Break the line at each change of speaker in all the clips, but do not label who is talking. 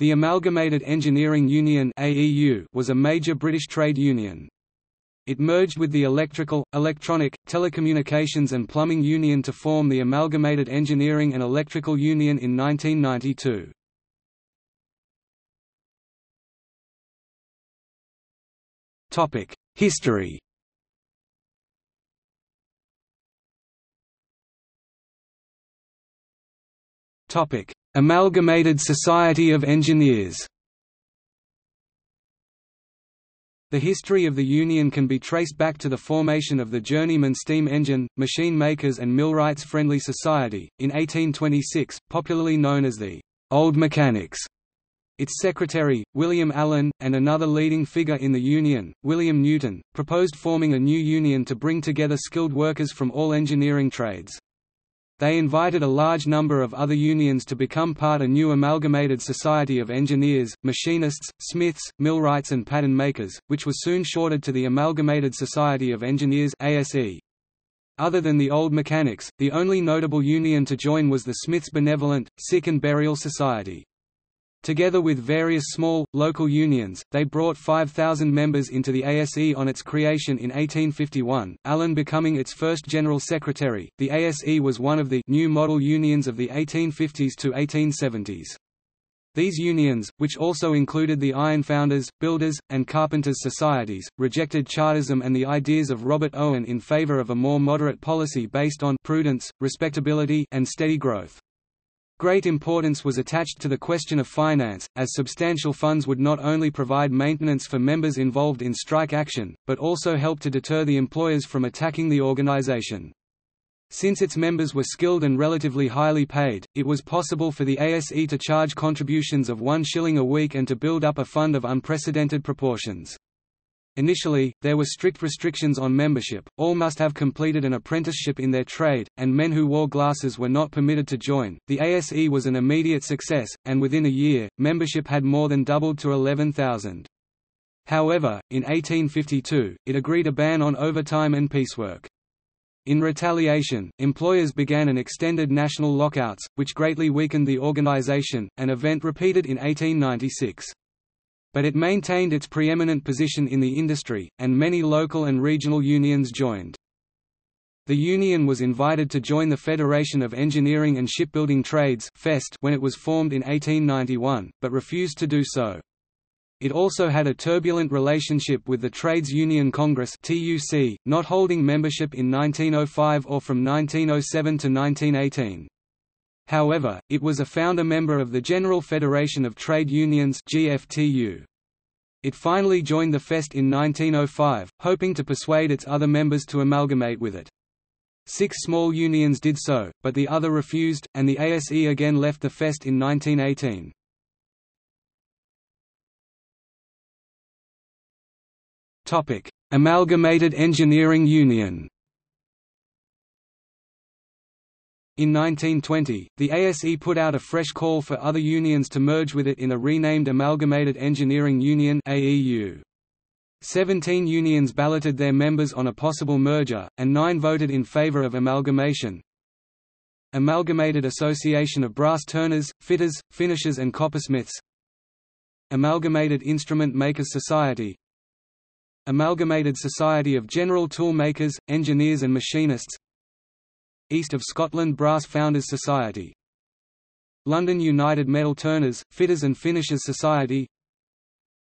The Amalgamated Engineering Union was a major British trade union. It merged with the Electrical, Electronic, Telecommunications and Plumbing Union to form the Amalgamated Engineering and Electrical Union in 1992. History Amalgamated Society of Engineers The history of the Union can be traced back to the formation of the Journeyman Steam Engine, Machine Makers and Millwrights Friendly Society, in 1826, popularly known as the Old Mechanics. Its secretary, William Allan, and another leading figure in the Union, William Newton, proposed forming a new union to bring together skilled workers from all engineering trades. They invited a large number of other unions to become part a new amalgamated society of engineers, machinists, smiths, millwrights and pattern makers, which was soon shorted to the Amalgamated Society of Engineers ASE. Other than the old mechanics, the only notable union to join was the Smiths Benevolent, Sick and Burial Society. Together with various small, local unions, they brought 5,000 members into the ASE on its creation in 1851, Allan becoming its first general secretary. The ASE was one of the new model unions of the 1850s to 1870s. These unions, which also included the iron founders, builders, and carpenters societies, rejected Chartism and the ideas of Robert Owen in favor of a more moderate policy based on prudence, respectability, and steady growth. Great importance was attached to the question of finance, as substantial funds would not only provide maintenance for members involved in strike action, but also help to deter the employers from attacking the organization. Since its members were skilled and relatively highly paid, it was possible for the ASE to charge contributions of one shilling a week and to build up a fund of unprecedented proportions. Initially, there were strict restrictions on membership, all must have completed an apprenticeship in their trade, and men who wore glasses were not permitted to join. The ASE was an immediate success, and within a year, membership had more than doubled to 11,000. However, in 1852, it agreed a ban on overtime and piecework. In retaliation, employers began an extended national lockouts, which greatly weakened the organization, an event repeated in 1896. But it maintained its preeminent position in the industry, and many local and regional unions joined. The union was invited to join the Federation of Engineering and Shipbuilding Trades when it was formed in 1891, but refused to do so. It also had a turbulent relationship with the Trades Union Congress not holding membership in 1905 or from 1907 to 1918. However, it was a founder member of the General Federation of Trade Unions GFTU. It finally joined the FEST in 1905, hoping to persuade its other members to amalgamate with it. Six small unions did so, but the other refused, and the ASE again left the FEST in 1918. Amalgamated Engineering Union In 1920, the ASE put out a fresh call for other unions to merge with it in a renamed Amalgamated Engineering Union AEU. Seventeen unions balloted their members on a possible merger, and nine voted in favor of amalgamation. Amalgamated Association of Brass Turners, Fitters, Finishers and Coppersmiths Amalgamated Instrument Makers Society Amalgamated Society of General Tool Makers, Engineers and Machinists East of Scotland Brass Founders Society. London United Metal Turners, Fitters and Finishers Society.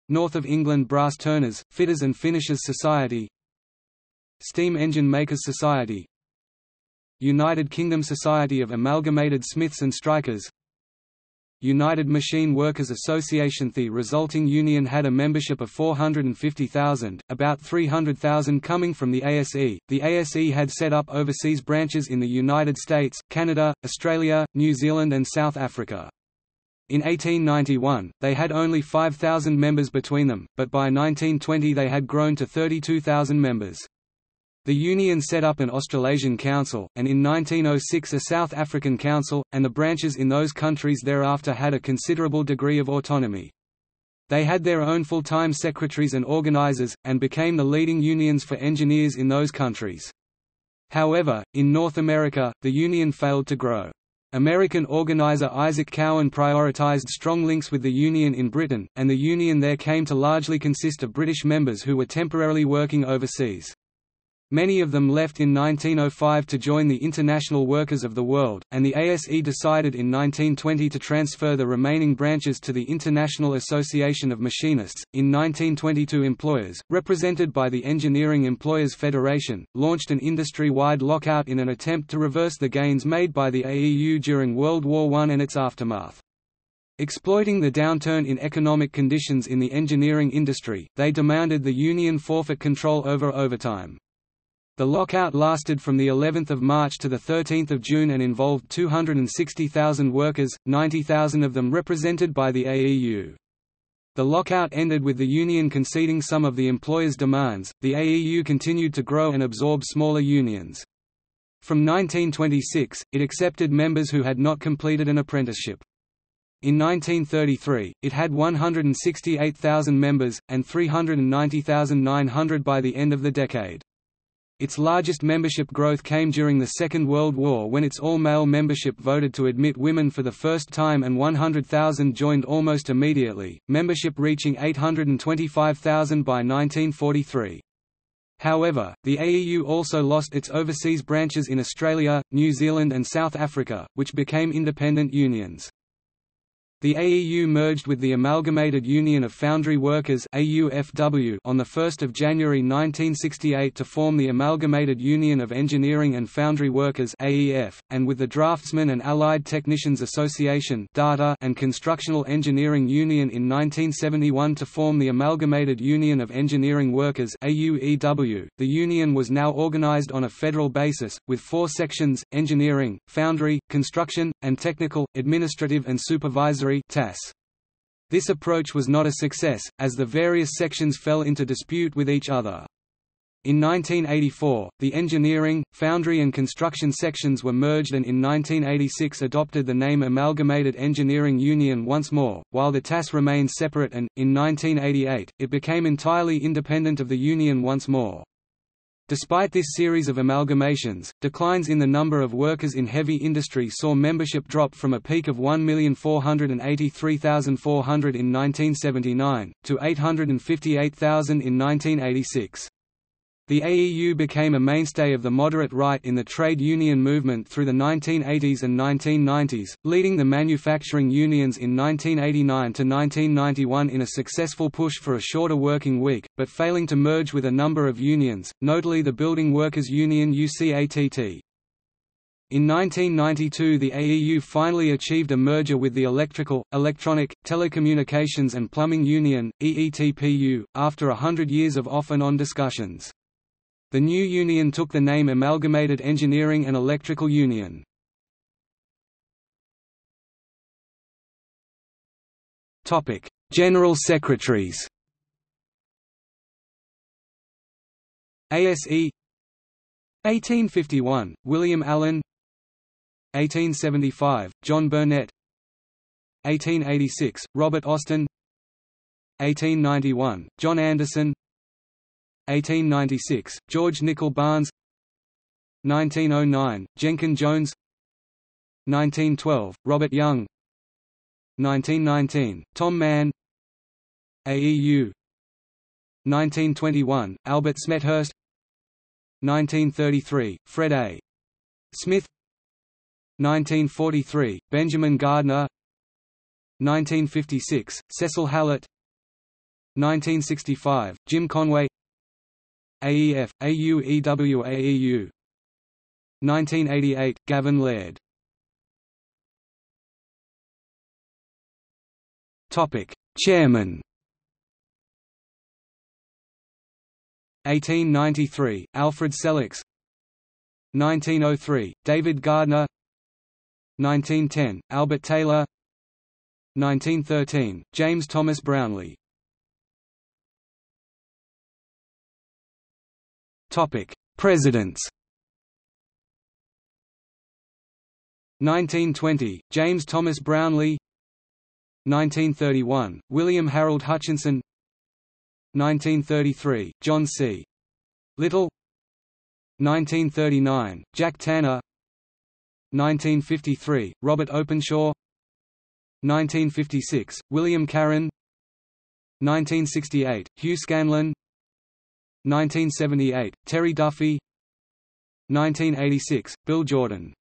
North of England Brass Turners, Fitters and Finishers Society. Steam Engine Makers Society. United Kingdom Society of Amalgamated Smiths and Strikers United Machine Workers Association The resulting union had a membership of 450,000, about 300,000 coming from the ASE. The ASE had set up overseas branches in the United States, Canada, Australia, New Zealand and South Africa. In 1891, they had only 5,000 members between them, but by 1920 they had grown to 32,000 members. The Union set up an Australasian Council, and in 1906 a South African Council, and the branches in those countries thereafter had a considerable degree of autonomy. They had their own full-time secretaries and organizers, and became the leading unions for engineers in those countries. However, in North America, the Union failed to grow. American organizer Isaac Cowan prioritized strong links with the Union in Britain, and the Union there came to largely consist of British members who were temporarily working overseas. Many of them left in 1905 to join the International Workers of the World, and the ASE decided in 1920 to transfer the remaining branches to the International Association of Machinists. In 1922, employers, represented by the Engineering Employers Federation, launched an industry wide lockout in an attempt to reverse the gains made by the AEU during World War I and its aftermath. Exploiting the downturn in economic conditions in the engineering industry, they demanded the union forfeit control over overtime. The lockout lasted from the 11th of March to the 13th of June and involved 260,000 workers, 90,000 of them represented by the AEU. The lockout ended with the union conceding some of the employers' demands. The AEU continued to grow and absorb smaller unions. From 1926, it accepted members who had not completed an apprenticeship. In 1933, it had 168,000 members, and 390,900 by the end of the decade. Its largest membership growth came during the Second World War when its all-male membership voted to admit women for the first time and 100,000 joined almost immediately, membership reaching 825,000 by 1943. However, the AEU also lost its overseas branches in Australia, New Zealand and South Africa, which became independent unions. The AEU merged with the Amalgamated Union of Foundry Workers AUFW on 1 January 1968 to form the Amalgamated Union of Engineering and Foundry Workers AEF, and with the Draftsmen and Allied Technicians Association DATA and Constructional Engineering Union in 1971 to form the Amalgamated Union of Engineering Workers AUEW. .The union was now organized on a federal basis, with four sections, engineering, foundry, construction, and technical, administrative and supervisory TAS. This approach was not a success, as the various sections fell into dispute with each other. In 1984, the engineering, foundry and construction sections were merged and in 1986 adopted the name Amalgamated Engineering Union once more, while the TAS remained separate and, in 1988, it became entirely independent of the union once more. Despite this series of amalgamations, declines in the number of workers in heavy industry saw membership drop from a peak of 1,483,400 in 1979, to 858,000 in 1986. The AEU became a mainstay of the moderate right in the trade union movement through the 1980s and 1990s, leading the manufacturing unions in 1989 to 1991 in a successful push for a shorter working week, but failing to merge with a number of unions, notably the Building Workers Union UCATT. In 1992 the AEU finally achieved a merger with the Electrical, Electronic, Telecommunications and Plumbing Union, EETPU, after a hundred years of off-and-on discussions. The new union took the name Amalgamated Engineering and Electrical Union. General Secretaries ASE 1851, William Allan 1875, John Burnett 1886, Robert Austin 1891, John Anderson 1896, George Nicol Barnes. 1909, Jenkin Jones. 1912, Robert Young. 1919, Tom Mann. AEU 1921, Albert Smethurst. 1933, Fred A. Smith. 1943, Benjamin Gardner. 1956, Cecil Hallett. 1965, Jim Conway AEF, AUEW AEU 1988, Gavin Laird. Chairman. 1893, Alfred Sellicks 1903, David Gardner. 1910, Albert Taylor. 1913, James Thomas Brownlie Topic: Presidents. 1920, James Thomas Brownlie. 1931, William Harold Hutchinson. 1933, John C. Little. 1939, Jack Tanner. 1953, Robert Openshaw. 1956, William Carron. 1968, Hugh Scanlon 1978, Terry Duffy. 1986, Bill Jordan